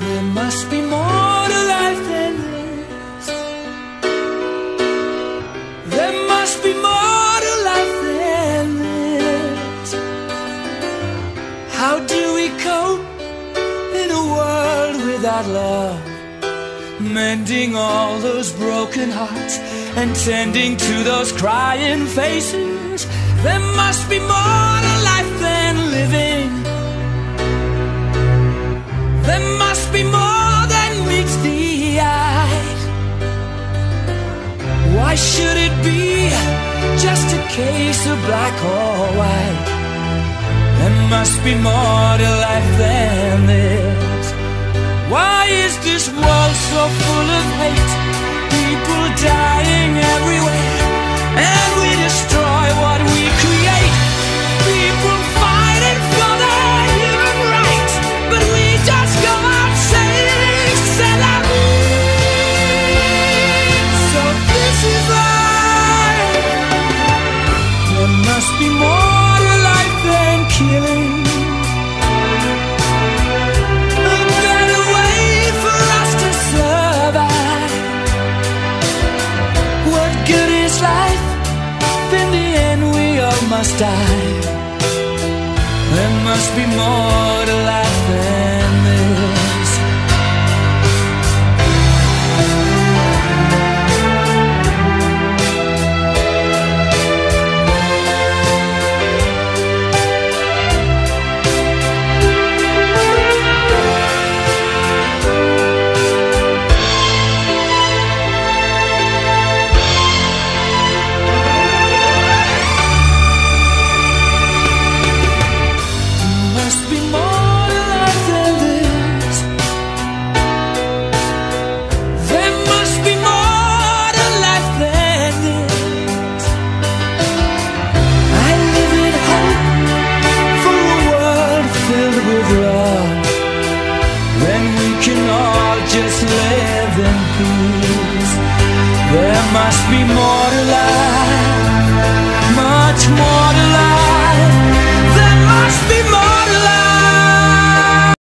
There must be more to life than this. There must be more to life than this. How do we cope in a world without love? Mending all those broken hearts and tending to those crying faces. There must be more Why should it be just a case of black or white? There must be more to life than this. Why is this world so full of must die. There must be more to life than this. Can all just live in peace. There must be more to life, much more.